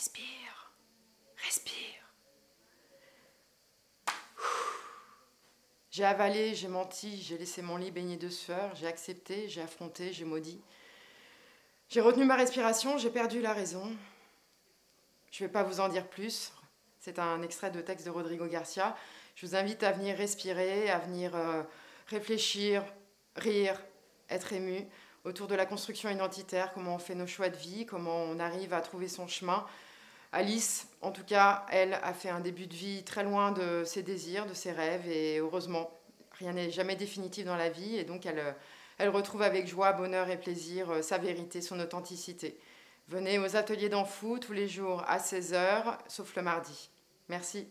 Respire. Respire. J'ai avalé, j'ai menti, j'ai laissé mon lit baigné de sueur, j'ai accepté, j'ai affronté, j'ai maudit. J'ai retenu ma respiration, j'ai perdu la raison. Je ne vais pas vous en dire plus. C'est un extrait de texte de Rodrigo Garcia. Je vous invite à venir respirer, à venir euh, réfléchir, rire, être ému autour de la construction identitaire, comment on fait nos choix de vie, comment on arrive à trouver son chemin. Alice, en tout cas, elle a fait un début de vie très loin de ses désirs, de ses rêves, et heureusement, rien n'est jamais définitif dans la vie, et donc elle, elle retrouve avec joie, bonheur et plaisir euh, sa vérité, son authenticité. Venez aux ateliers d'Enfou tous les jours à 16h, sauf le mardi. Merci.